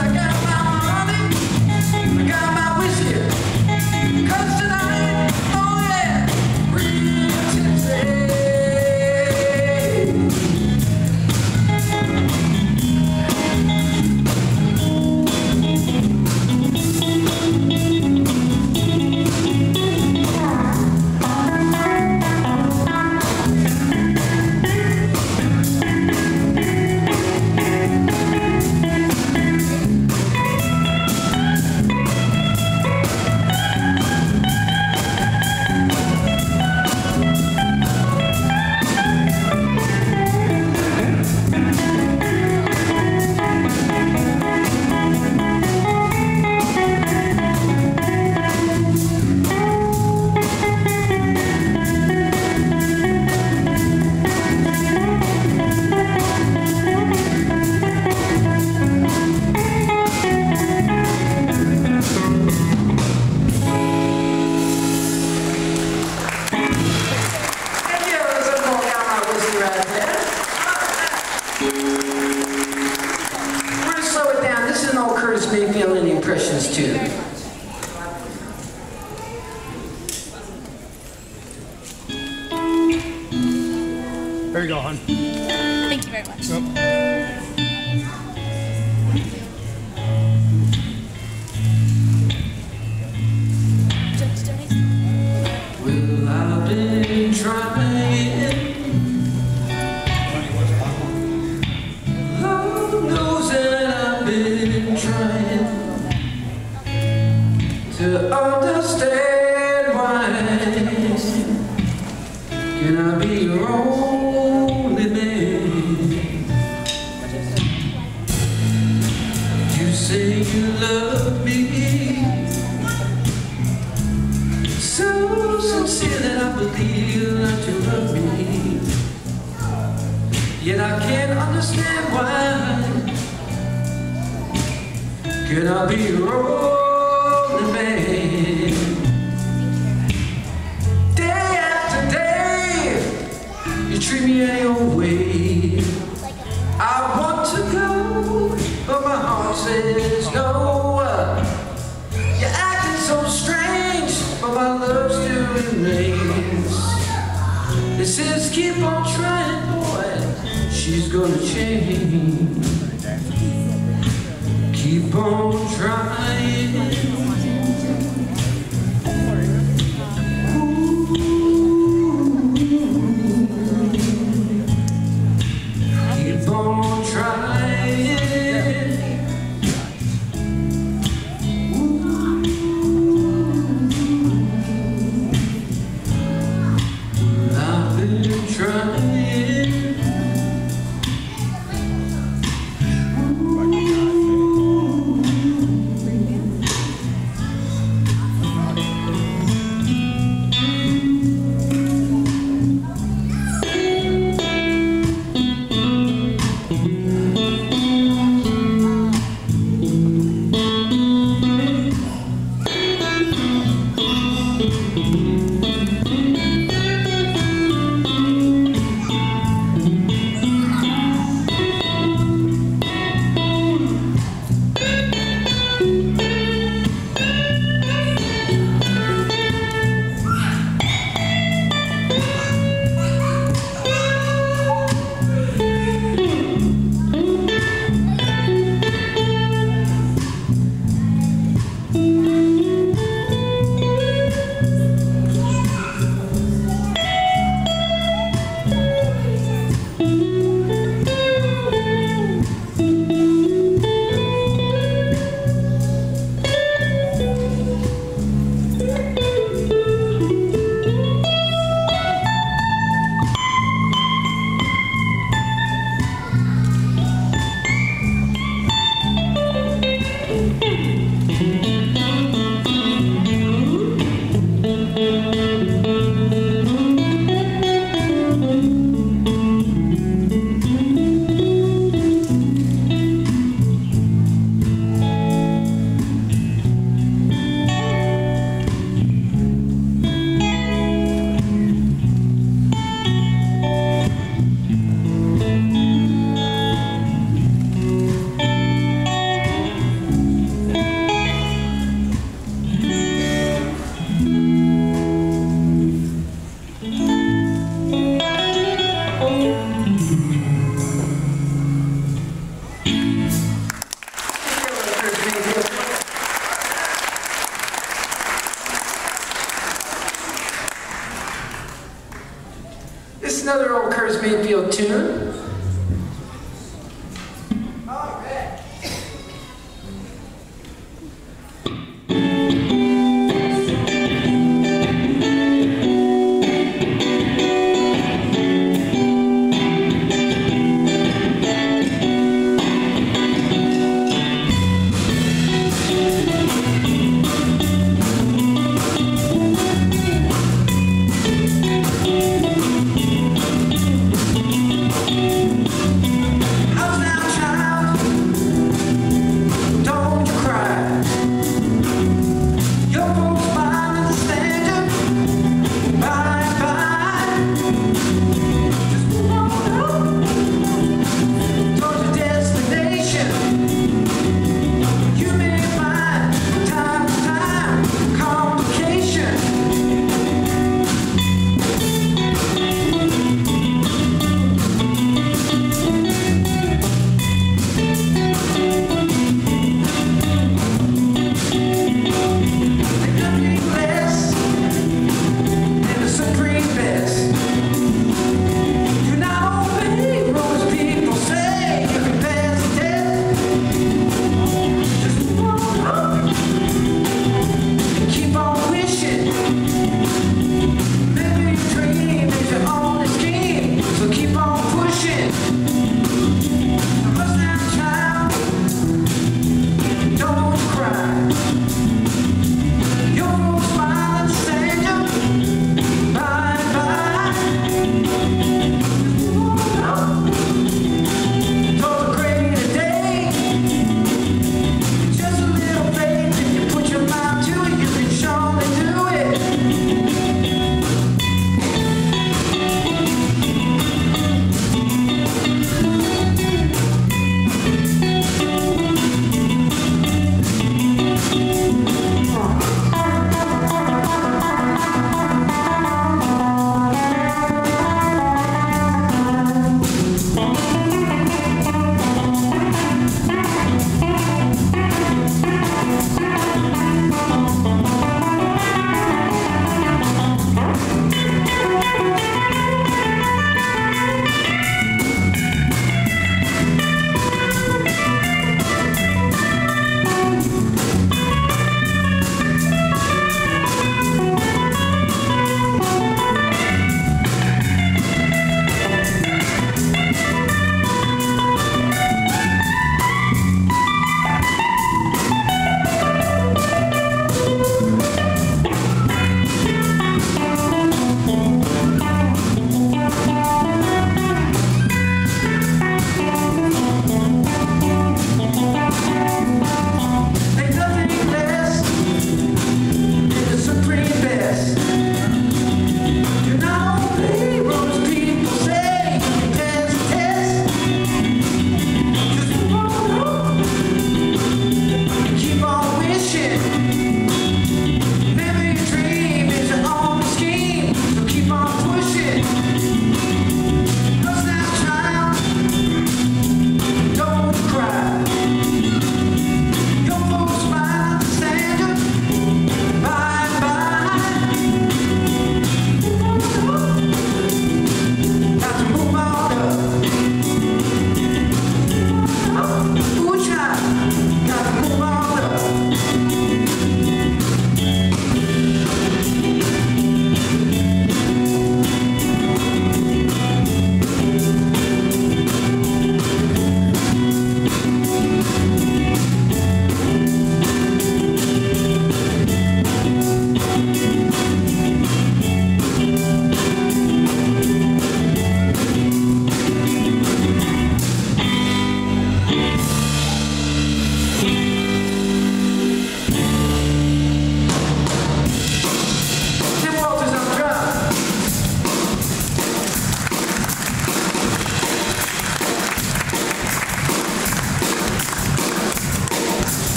I got There Can I be your only man? You say you love me. So sincere that I believe that you love me Yet I can't understand why Can I be your me any old way I want to go But my heart says no you're acting so strange, but my love still remains. It says keep on trying, boy, she's gonna change. Keep on trying.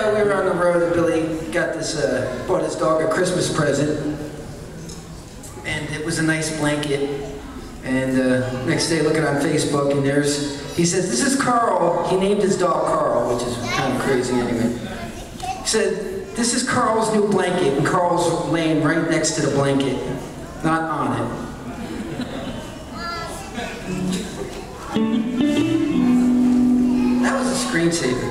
Uh, we were on the road and Billy got this, uh, bought his dog a Christmas present. And it was a nice blanket. And uh, next day looking on Facebook and there's, he says, this is Carl. He named his dog Carl, which is kind of crazy anyway. He said, this is Carl's new blanket. And Carl's laying right next to the blanket, not on it. That was a screensaver.